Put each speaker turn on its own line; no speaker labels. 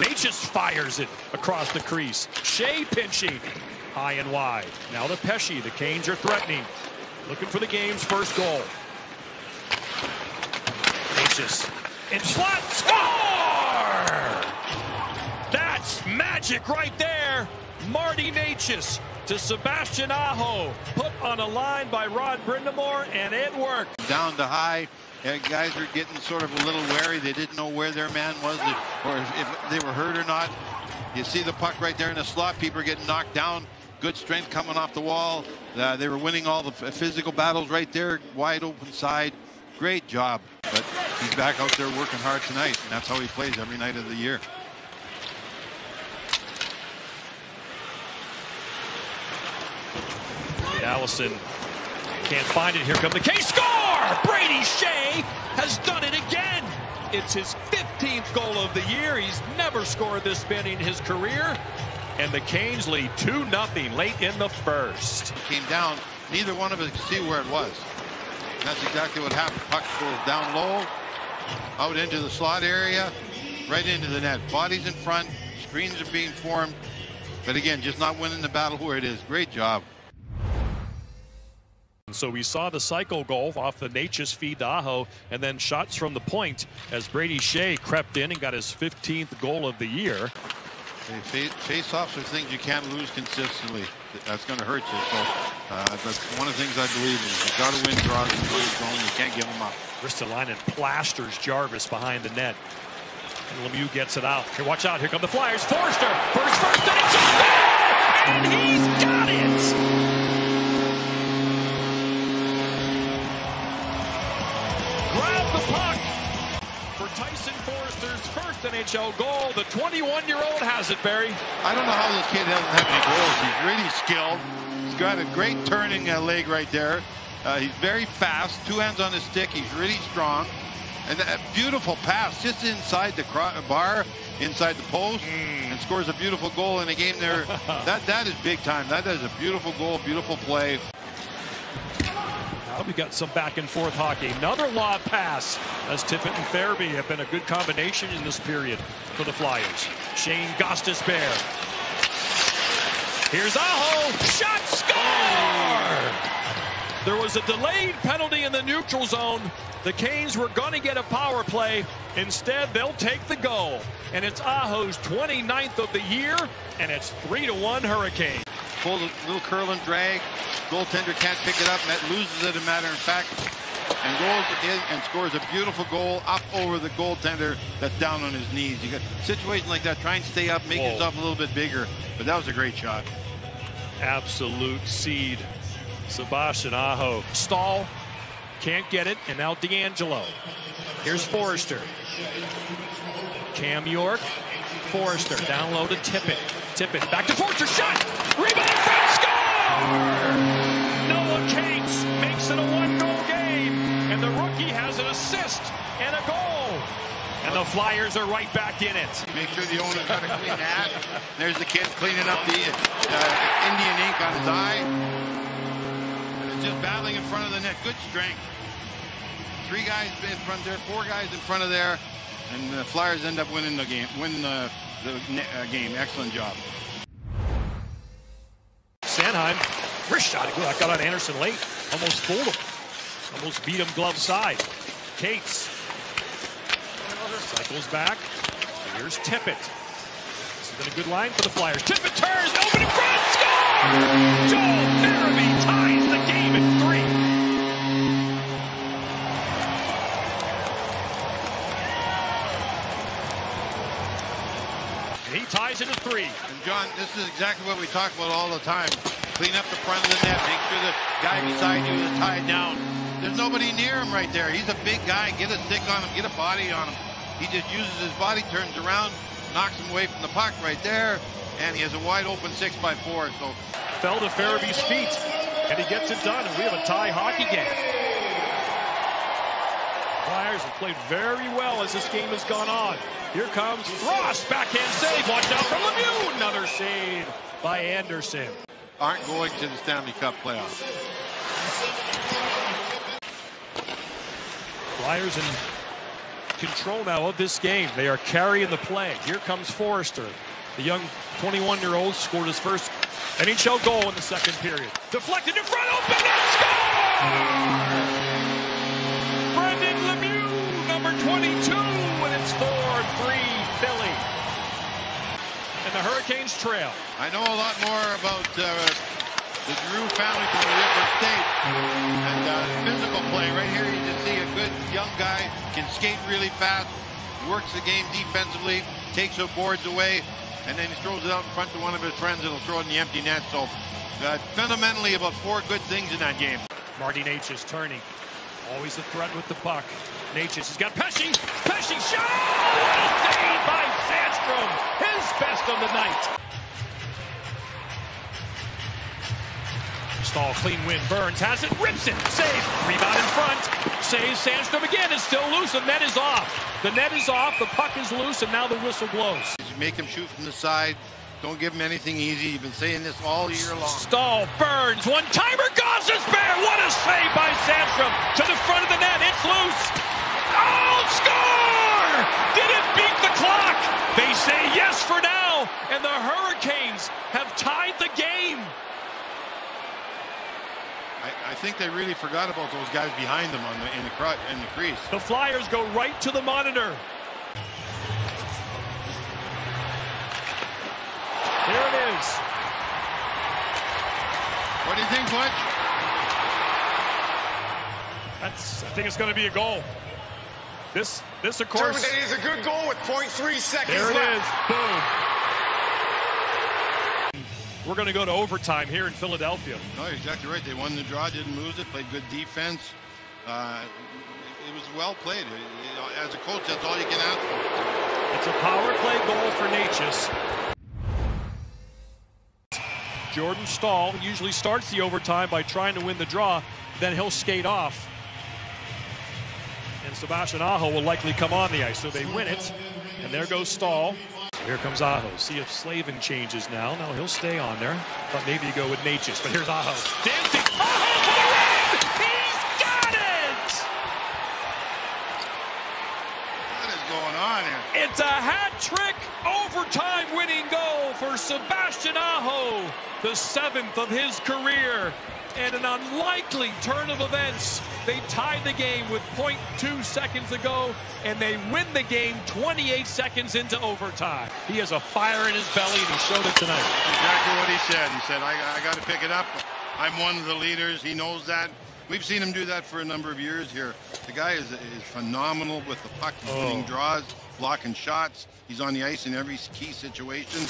Necas fires it across the crease. Skjei pinching high and wide. Now the Pesce. The Canes are threatening. Looking for the game's first goal. Necas in slot. Score! That's magic right there. Marty Necas to Sebastian Aho. Put on a line by Rod Brind'Amour, and it worked.
Down to high. Guys are getting sort of a little wary. They didn't know where their man was or if they were hurt or not. You see the puck right there in the slot. People are getting knocked down. Good strength coming off the wall. Uh, they were winning all the physical battles right there. Wide open side. Great job. But he's back out there working hard tonight. And that's how he plays every night of the year.
Allison can't find it. Here come the K score! Brady Skjei has done it again. It's his 15th goal of the year. He's never scored this many in his career. And the Canes lead 2-0 late in the first.
Came down. Neither one of us could see where it was. That's exactly what happened. Puck goes down low, out into the slot area, right into the net. Bodies in front, screens are being formed. But again, just not winning the battle where it is. Great job.
So we saw the cycle goal off the Necas feed to Aho, and then shots from the point as Brady Skjei crept in and got his 15th goal of the year.
Face-offs are things you can't lose consistently. That's going to hurt you. So uh, that's one of the things I believe in. You've got to win draws in the zone. You can't give them up.
Ristolainen plasters Jarvis behind the net. And Lemieux gets it out. Here, watch out. Here come the Flyers. Foerster first, first, and it's there! And he's got it! Tyson Foerster's first NHL goal. The 21-year-old has it, Barry.
I don't know how this kid doesn't have any goals. He's really skilled. He's got a great turning uh, leg right there. Uh, he's very fast, two hands on his stick. He's really strong. And that beautiful pass just inside the bar, inside the post, mm. and scores a beautiful goal in a game there. that That is big time. That is a beautiful goal, beautiful play.
We got some back and forth hockey. Another lob pass as Tippett and Farabee have been a good combination in this period for the Flyers. Shane Gostisbehere. Here's Aho. Shot score! There was a delayed penalty in the neutral zone. The Canes were going to get a power play. Instead, they'll take the goal. And it's Aho's 29th of the year, and it's 3 to 1 Hurricane.
Pull a little curl and drag. Goaltender can't pick it up. Met loses it, a matter of fact. And goes in and scores a beautiful goal up over the goaltender that's down on his knees. You got a situation like that. Try and stay up, make Whoa. yourself a little bit bigger. But that was a great shot.
Absolute seed. Sebastian Aho. Staal. Can't get it. And now DeAngelo. Here's Foerster. Cam York. Foerster down low to Tippett. Tippett back to Foerster. Shot. Rebound the Flyers are right back in it.
Make sure the owner's got a clean hat. There's the kid cleaning up the uh, Indian ink on his eye. And it's just battling in front of the net. Good strength. Three guys in front there, four guys in front of there, and the Flyers end up winning the game. Win the, the uh, game. Excellent job.
Sanheim Wrist shot. Good. I got on Andersen late. Almost fooled him. Almost beat him glove side. Cates. Cycles back. Here's Tippett. This has been a good line for the Flyers. Tippett turns. Open in front. Score! Joel Farabee ties the game at three. he ties it at three.
And John, this is exactly what we talk about all the time. Clean up the front of the net. Make sure the guy beside you is tied down. There's nobody near him right there. He's a big guy. Get a stick on him. Get a body on him. He just uses his body, turns around, knocks him away from the puck right there, and he has a wide open six by four. So
fell to Farabee's feet, and he gets it done, and we have a tie hockey game. Flyers have played very well as this game has gone on. Here comes Frost, backhand save. Watch out for Lemieux. Another save by Andersen
aren't going to the Stanley Cup playoffs.
Flyers in control now of this game. They are carrying the play. Here comes Foerster. The young 21-year-old scored his first NHL goal in the second period. Deflected in front, open, and score! Brendan Lemieux, number 22, and it's 4-3 Philly. And the Hurricanes trail.
I know a lot more about uh, the Drew family from the Ripper State and uh, physical play. Right here, you can see a good young guy can skate really fast, works the game defensively, takes the boards away, and then he throws it out in front to one of his friends that'll throw it in the empty net. So uh, fundamentally about four good things in that game.
Marty Necas turning. Always a threat with the puck. Necas has got Pesce. Pesce shot! What a save by Sandstrom. His best of the night. Staal, clean win. Burns has it, rips it, save. Rebound in front. Saves Sandstrom again. It's still loose. The net is off. The net is off. The puck is loose, and now the whistle blows.
Make him shoot from the side. Don't give him anything easy. You've been saying this all year long.
Staal, Burns, one timer, Gostisbehere. What a save by Sandstrom to the front of the net. It's loose. Oh, score! Did it beat the clock? They say yes for now, and the Hurricanes have tied the game.
I, I, think they really forgot about those guys behind them on the, in, the, in the crease.
The Flyers go right to the monitor. Here it is.
What do you think, Butch?
That's. I think it's going to be a goal. This, this of course.
Terminated is a good goal with 0.3 seconds
there it
left.
is. Boom. We're going to go to overtime here in Philadelphia.
No, you're exactly right. They won the draw, didn't lose it, played good defense. Uh, it was well played. As a coach, that's all you can ask for.
It's a power play goal for Necas. Jordan Staal usually starts the overtime by trying to win the draw, then he'll skate off. And Sebastian Aho will likely come on the ice, so they win it. And there goes Here comes Aho. See if Slavin changes now. No, he'll stay on there. Thought maybe you go with Necas, but here's Aho. Dancing. Aho for the win! He's got it!
What is going on here?
It's a hat trick overtime winning Sebastian Aho, the seventh of his career. And an unlikely turn of events. They tied the game with 0.2 seconds to go, and they win the game 28 seconds into overtime. He has a fire in his belly, and he showed it tonight.
Exactly what he said. He said, I, I got to pick it up. I'm one of the leaders. He knows that. We've seen him do that for a number of years here. The guy is, is phenomenal with the puck. He's
oh.
winning draws, blocking shots. He's on the ice in every key situation.